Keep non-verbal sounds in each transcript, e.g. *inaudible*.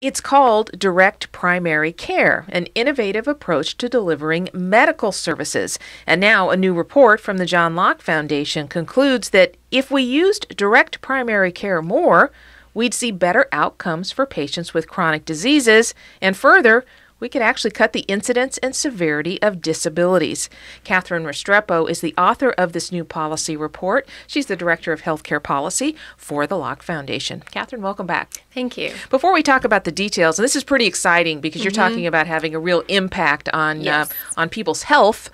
It's called direct primary care, an innovative approach to delivering medical services. And now, a new report from the John Locke Foundation concludes that if we used direct primary care more, we'd see better outcomes for patients with chronic diseases, and further, we could actually cut the incidence and severity of disabilities. Katherine Restrepo is the author of this new policy report. She's the Director of Healthcare Policy for the Locke Foundation. Katherine, welcome back. Thank you. Before we talk about the details, and this is pretty exciting because you're Mm-hmm. talking about having a real impact on Yes. uh, on people's health.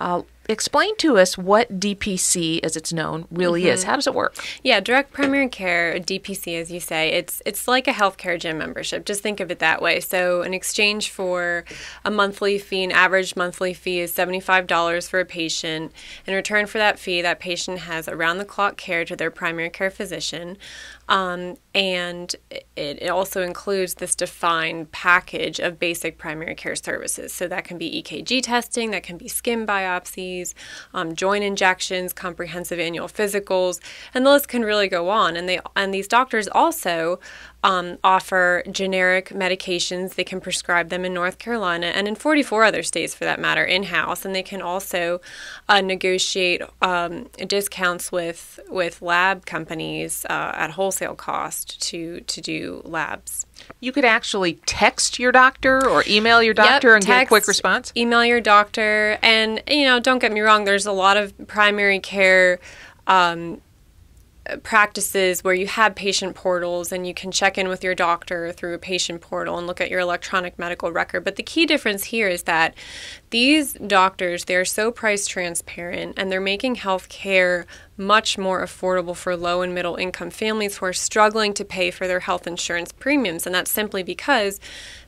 Uh, explain to us what DPC, as it's known, really Mm-hmm. is. How does it work? Yeah, direct primary care, DPC, as you say, it's it's like a healthcare gym membership. Just think of it that way. So, in exchange for a monthly fee, an average monthly fee is seventy five dollars for a patient. In return for that fee, that patient has around the clock care to their primary care physician, um, and it, it also includes this defined package of basic primary care services. So that can be EKG testing, that can be skin biopsies, um, joint injections, comprehensive annual physicals, and the list can really go on. And they and these doctors also um, offer generic medications. They can prescribe them in North Carolina and in 44 other states, for that matter, in house. And they can also uh, negotiate um, discounts with with lab companies uh, at wholesale cost to to do labs. You could actually text your doctor or email your doctor Yep, and get a quick response. Email your doctor, and you know, don't get me wrong. There's a lot of primary care. Um, practices where you have patient portals and you can check in with your doctor through a patient portal and look at your electronic medical record. But the key difference here is that these doctors they're so price transparent and they're making health care much more affordable for low and middle income families who are struggling to pay for their health insurance premiums and that's simply because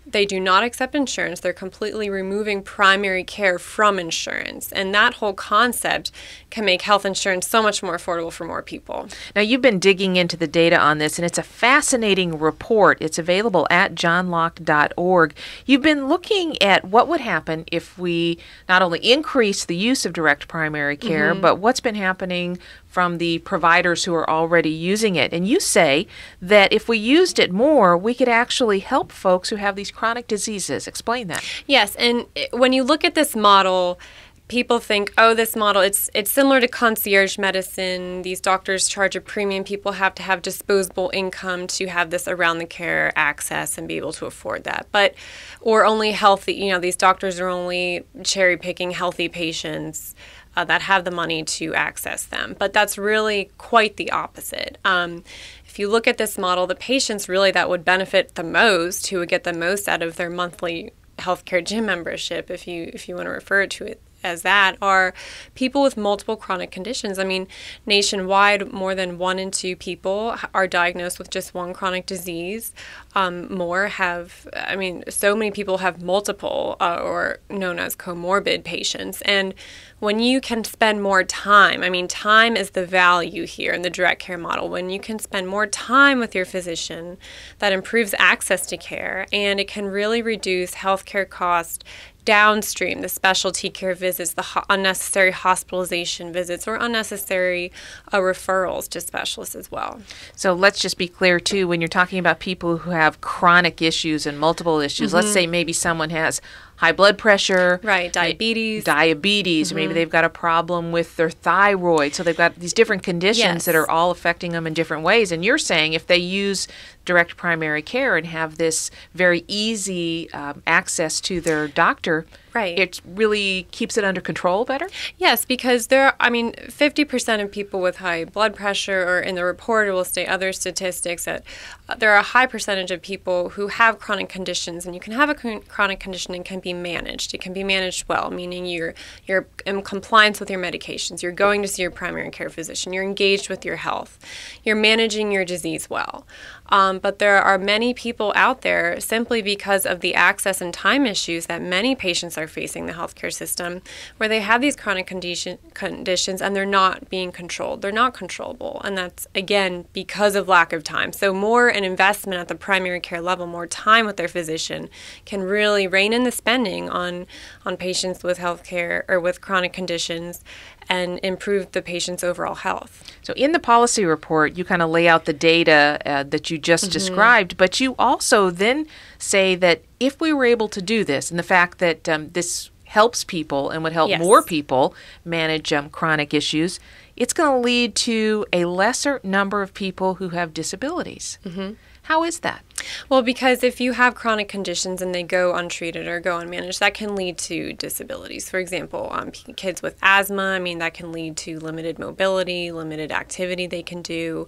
they do not accept insurance. They're completely removing primary care from insurance. And that whole concept can make health insurance so much more affordable for more people. Now, you've been digging into the data on this, and it's a fascinating report. It's available at johnlocke.org. You've been looking at what would happen if we not only increase the use of direct primary care, mm-hmm. but what's been happening from the providers who are already using it. And you say that if we used it more, we could actually help folks who have these chronic diseases. Explain that. Yes, and when you look at this model, people think, "Oh, this model it's it's similar to concierge medicine. These doctors charge a premium. People have to have disposable income to have this around the care access and be able to afford that." But or only healthy, you know, these doctors are only cherry picking healthy patients. Uh, that have the money to access them. But that's really quite the opposite. Um, if you look at this model, the patients really that would benefit the most, who would get the most out of their monthly healthcare gym membership, if you if you want to refer to it as that, are people with multiple chronic conditions. I mean, nationwide, more than one in two people are diagnosed with just one chronic disease. Um, more have, I mean, so many people have multiple uh, or known as comorbid patients. And when you can spend more time, I mean, time is the value here in the direct care model. When you can spend more time with your physician, that improves access to care and it can really reduce healthcare cost downstream the specialty care visits, the ho- unnecessary hospitalization visits, or unnecessary uh, referrals to specialists as well. So let's just be clear too when you're talking about people who have chronic issues and multiple issues. Let's say maybe someone has high blood pressure, Right, diabetes. diabetes, or maybe they've got a problem with their thyroid. So they've got these different conditions that are all affecting them in different ways. And you're saying if they use direct primary care and have this very easy um, access to their doctor, Right. it really keeps it under control better. Yes, because there, are, I mean, 50% of people with high blood pressure, or in the report, it will state other statistics that uh, there are a high percentage of people who have chronic conditions, and you can have a chron- chronic condition and can be managed. It can be managed well, meaning you're you're in compliance with your medications, you're going to see your primary care physician, you're engaged with your health, you're managing your disease well. Um, but there are many people out there simply because of the access and time issues that many patients are facing the healthcare system, where they have these chronic condition, conditions and they're not being controlled. They're not controllable, and that's again because of lack of time. So more an investment at the primary care level, more time with their physician, can really rein in the spending on on patients with healthcare or with chronic conditions, and improve the patient's overall health. So, in the policy report, you kind of lay out the data uh, that you just mm-hmm. described, but you also then say that if we were able to do this, and the fact that um, this helps people and would help yes. more people manage um, chronic issues, it's going to lead to a lesser number of people who have disabilities. Mm-hmm. How is that? Well, because if you have chronic conditions and they go untreated or go unmanaged, that can lead to disabilities. For example, um, kids with asthma, I mean, that can lead to limited mobility, limited activity they can do.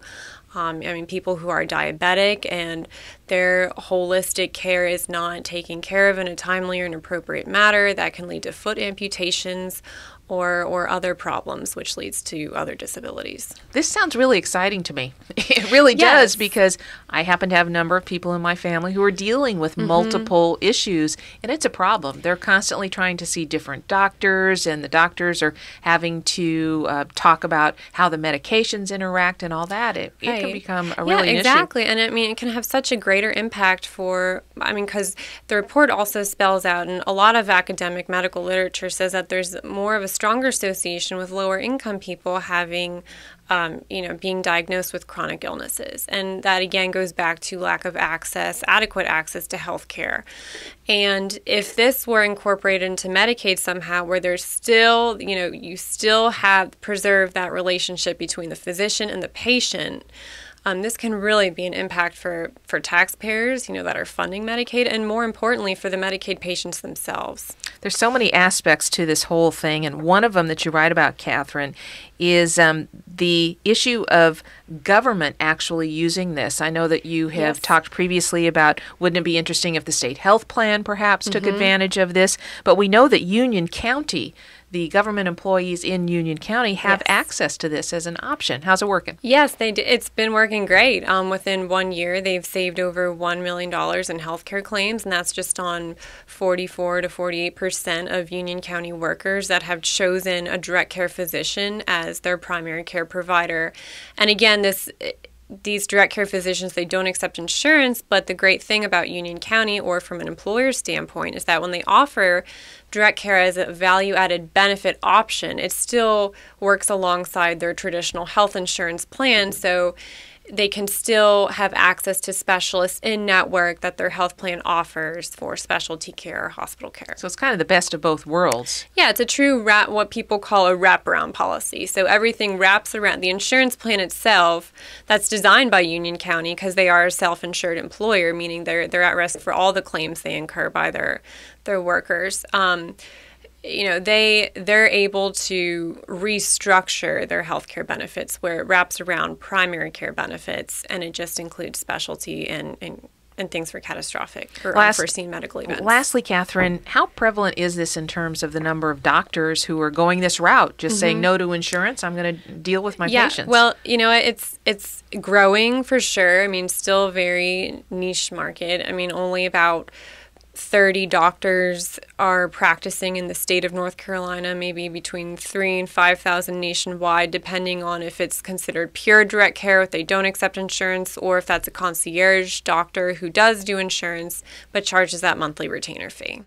Um, I mean, people who are diabetic and their holistic care is not taken care of in a timely or an appropriate manner, that can lead to foot amputations or, or other problems, which leads to other disabilities. This sounds really exciting to me. *laughs* It really yes. does because I happen to have a number of people in my family who are dealing with mm-hmm. multiple issues, and it's a problem. They're constantly trying to see different doctors, and the doctors are having to uh, talk about how the medications interact and all that. It, right. it can become a really yeah, exactly. And I mean, it can have such a greater impact for, I mean, because the report also spells out, and a lot of academic medical literature says that there's more of a stronger association with lower income people having um, you know, being diagnosed with chronic illnesses. And that again goes back to lack of access, adequate access to health care. And if this were incorporated into Medicaid somehow, where there's still, you know, you still have preserved that relationship between the physician and the patient, um, this can really be an impact for, for taxpayers, you know, that are funding Medicaid, and more importantly, for the Medicaid patients themselves. There's so many aspects to this whole thing, and one of them that you write about, Katherine, is um, the issue of government actually using this. I know that you have yes. talked previously about wouldn't it be interesting if the state health plan perhaps mm-hmm. took advantage of this, but we know that Union County the government employees in Union County have yes. access to this as an option. How's it working? Yes, they do. it's been working great. Um, within one year, they've saved over $1 million in healthcare claims, and that's just on 44 to 48 percent of Union County workers that have chosen a direct care physician as their primary care provider. And again, this these direct care physicians they don't accept insurance but the great thing about union county or from an employer standpoint is that when they offer direct care as a value added benefit option it still works alongside their traditional health insurance plan. So they can still have access to specialists in network that their health plan offers for specialty care or hospital care. So it's kind of the best of both worlds. Yeah, it's a true wrap, what people call a wraparound policy. So everything wraps around the insurance plan itself that's designed by Union County because they are a self-insured employer, meaning they're they're at risk for all the claims they incur by their their workers. Um, you know they they're able to restructure their healthcare benefits where it wraps around primary care benefits and it just includes specialty and, and and things for catastrophic or Last, unforeseen medical events. Lastly, Katherine, how prevalent is this in terms of the number of doctors who are going this route, just mm-hmm. saying no to insurance? I'm going to deal with my yeah, patients. Well, you know, it's it's growing for sure. I mean, still very niche market. I mean, only about 30 doctors are practicing in the state of North Carolina, maybe between 3 and 5,000 nationwide, depending on if it's considered pure direct care, if they don't accept insurance, or if that's a concierge doctor who does do insurance but charges that monthly retainer fee.